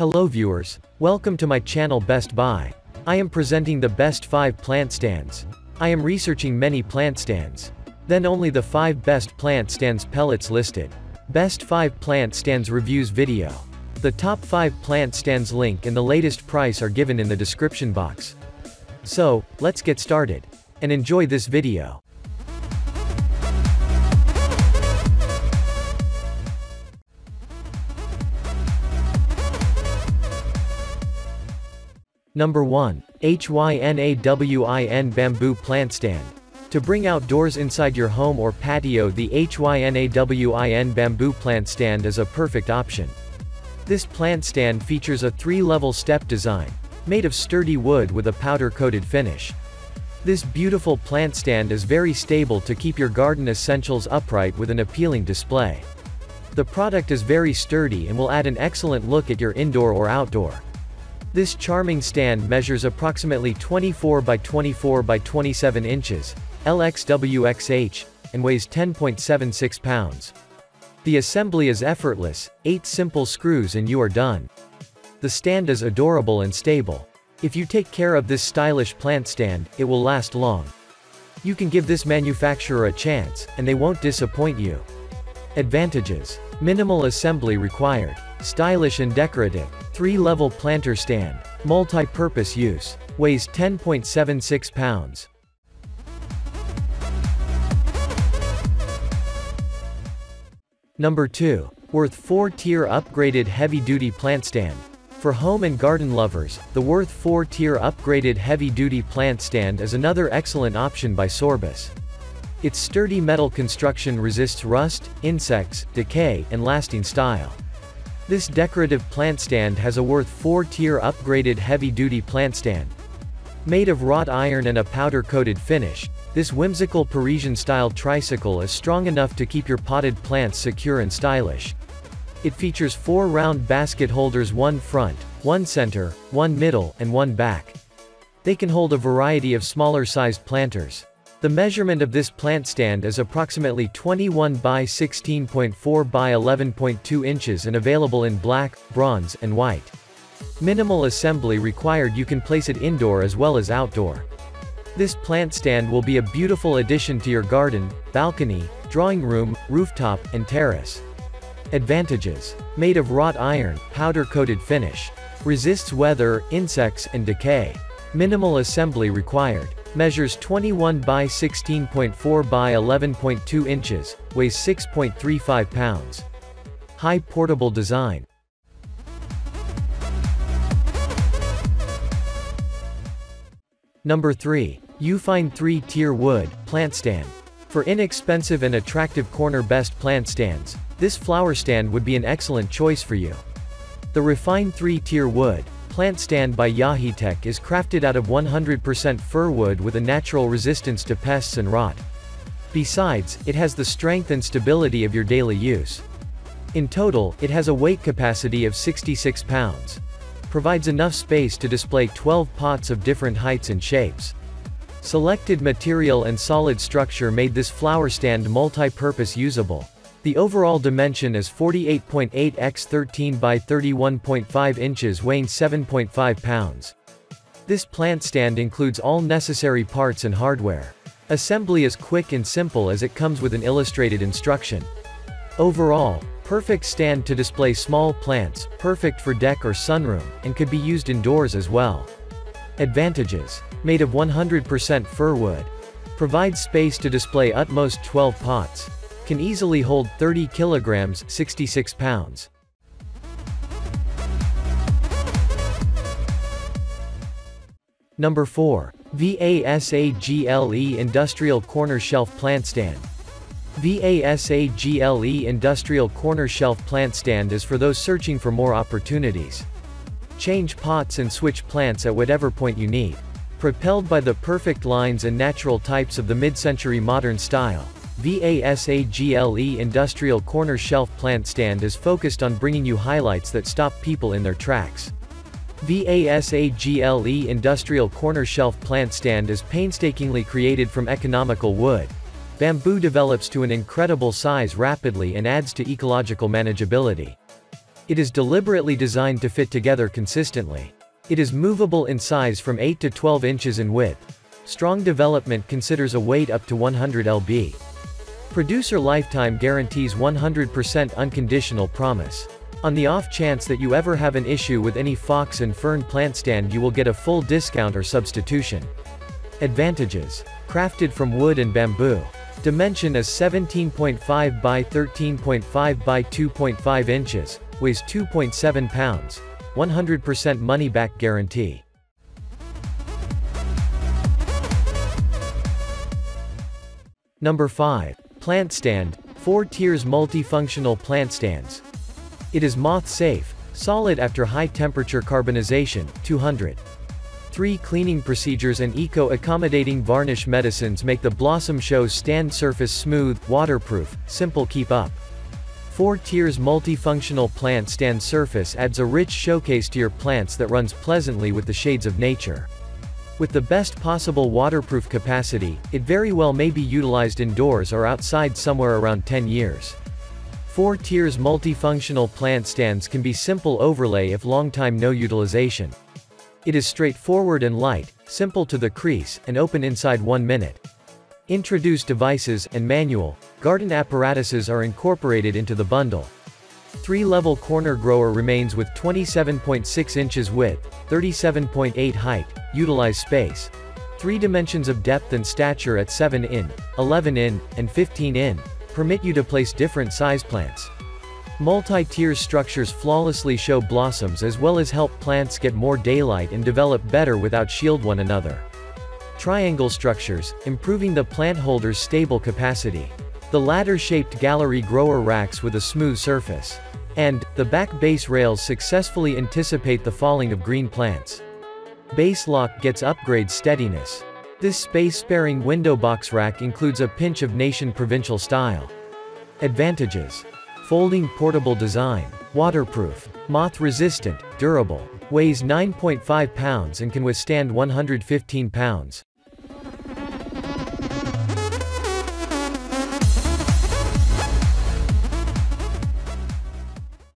Hello viewers, welcome to my channel Best Buy. I am presenting the best 5 plant stands. I am researching many plant stands. Then only the 5 best plant stands pellets listed. Best 5 plant stands reviews video. The top 5 plant stands link and the latest price are given in the description box. So, let's get started. And enjoy this video. Number 1. HYNAWIN Bamboo Plant Stand. To bring outdoors inside your home or patio the HYNAWIN Bamboo Plant Stand is a perfect option. This plant stand features a three-level step design, made of sturdy wood with a powder-coated finish. This beautiful plant stand is very stable to keep your garden essentials upright with an appealing display. The product is very sturdy and will add an excellent look at your indoor or outdoor. This charming stand measures approximately 24 by 24 by 27 inches, LXWXH, and weighs 10.76 pounds. The assembly is effortless, 8 simple screws and you are done. The stand is adorable and stable. If you take care of this stylish plant stand, it will last long. You can give this manufacturer a chance, and they won't disappoint you. Advantages. Minimal assembly required. Stylish and decorative. 3-level planter stand. Multi-purpose use. Weighs 10.76 pounds. Number 2. Worth 4-tier upgraded heavy-duty plant stand. For home and garden lovers, the Worth 4-tier upgraded heavy-duty plant stand is another excellent option by Sorbus. Its sturdy metal construction resists rust, insects, decay, and lasting style. This decorative plant stand has a Worth 4-tier upgraded heavy-duty plant stand. Made of wrought iron and a powder-coated finish, this whimsical Parisian-style tricycle is strong enough to keep your potted plants secure and stylish. It features four round basket holders one front, one center, one middle, and one back. They can hold a variety of smaller-sized planters. The measurement of this plant stand is approximately 21 by 16.4 by 11.2 inches and available in black, bronze, and white. Minimal assembly required you can place it indoor as well as outdoor. This plant stand will be a beautiful addition to your garden, balcony, drawing room, rooftop, and terrace. Advantages. Made of wrought iron, powder-coated finish. Resists weather, insects, and decay. Minimal assembly required. Measures 21 by 16.4 by 11.2 inches, weighs 6.35 pounds. High portable design. Number 3. Ufine 3-tier wood, plant stand. For inexpensive and attractive corner best plant stands, this flower stand would be an excellent choice for you. The refined 3-tier wood, plant stand by Yahitech is crafted out of 100% fir wood with a natural resistance to pests and rot. Besides, it has the strength and stability of your daily use. In total, it has a weight capacity of 66 pounds. Provides enough space to display 12 pots of different heights and shapes. Selected material and solid structure made this flower stand multi-purpose usable. The overall dimension is 48.8 x 13 by 31.5 inches weighing 7.5 pounds. This plant stand includes all necessary parts and hardware. Assembly is quick and simple as it comes with an illustrated instruction. Overall, perfect stand to display small plants, perfect for deck or sunroom, and could be used indoors as well. Advantages. Made of 100% fir wood. Provides space to display utmost 12 pots can easily hold 30 kilograms 66 pounds. Number 4. VASAGLE Industrial Corner Shelf Plant Stand. VASAGLE Industrial Corner Shelf Plant Stand is for those searching for more opportunities. Change pots and switch plants at whatever point you need. Propelled by the perfect lines and natural types of the mid-century modern style, VASAGLE Industrial Corner Shelf Plant Stand is focused on bringing you highlights that stop people in their tracks. VASAGLE Industrial Corner Shelf Plant Stand is painstakingly created from economical wood. Bamboo develops to an incredible size rapidly and adds to ecological manageability. It is deliberately designed to fit together consistently. It is movable in size from 8 to 12 inches in width. Strong development considers a weight up to 100 lb. Producer lifetime guarantees 100% unconditional promise. On the off chance that you ever have an issue with any fox and fern plant stand you will get a full discount or substitution. Advantages. Crafted from wood and bamboo. Dimension is 17.5 by 13.5 by 2.5 inches, weighs 2.7 pounds. 100% money back guarantee. Number 5. Plant Stand, 4 tiers multifunctional plant stands. It is moth safe, solid after high temperature carbonization, 200. 3 cleaning procedures and eco-accommodating varnish medicines make the Blossom Show's stand surface smooth, waterproof, simple keep up. 4 tiers multifunctional plant stand surface adds a rich showcase to your plants that runs pleasantly with the shades of nature. With the best possible waterproof capacity, it very well may be utilized indoors or outside somewhere around 10 years. 4 tiers multifunctional plant stands can be simple overlay if long time no utilization. It is straightforward and light, simple to the crease, and open inside 1 minute. Introduce devices and manual, garden apparatuses are incorporated into the bundle. 3-level corner grower remains with 27.6 inches width, 37.8 height, utilize space. 3 dimensions of depth and stature at 7 in, 11 in, and 15 in, permit you to place different size plants. Multi-tier structures flawlessly show blossoms as well as help plants get more daylight and develop better without shield one another. Triangle structures, improving the plant holder's stable capacity. The ladder-shaped gallery grower racks with a smooth surface. And, the back base rails successfully anticipate the falling of green plants. Base lock gets upgrade steadiness. This space-sparing window box rack includes a pinch of nation provincial style. Advantages. Folding portable design. Waterproof. Moth-resistant, durable. Weighs 9.5 pounds and can withstand 115 pounds.